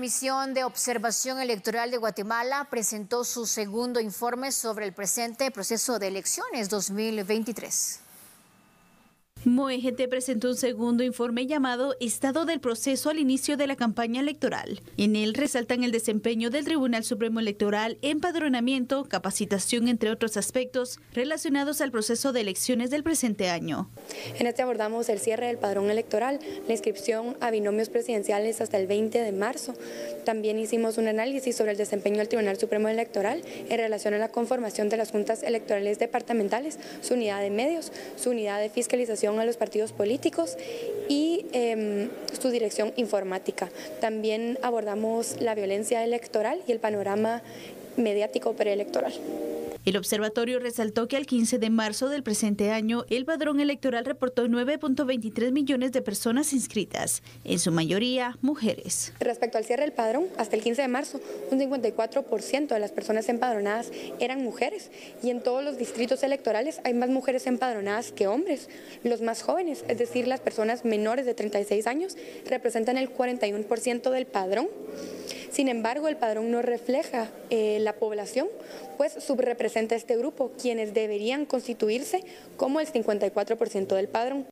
La Misión de Observación Electoral de Guatemala presentó su segundo informe sobre el presente proceso de elecciones 2023. MOEGT presentó un segundo informe llamado Estado del proceso al inicio de la campaña electoral. En él resaltan el desempeño del Tribunal Supremo Electoral, empadronamiento, capacitación, entre otros aspectos relacionados al proceso de elecciones del presente año. En este abordamos el cierre del padrón electoral, la inscripción a binomios presidenciales hasta el 20 de marzo. También hicimos un análisis sobre el desempeño del Tribunal Supremo Electoral en relación a la conformación de las juntas electorales departamentales, su unidad de medios, su unidad de fiscalización a los partidos políticos y em, su dirección informática. También abordamos la violencia electoral y el panorama mediático preelectoral. El observatorio resaltó que al 15 de marzo del presente año, el padrón electoral reportó 9.23 millones de personas inscritas, en su mayoría mujeres. Respecto al cierre del padrón, hasta el 15 de marzo, un 54% de las personas empadronadas eran mujeres y en todos los distritos electorales hay más mujeres empadronadas que hombres. Los más jóvenes, es decir, las personas menores de 36 años, representan el 41% del padrón. Sin embargo, el padrón no refleja eh, la población, pues subrepresenta este grupo, quienes deberían constituirse como el 54% del padrón.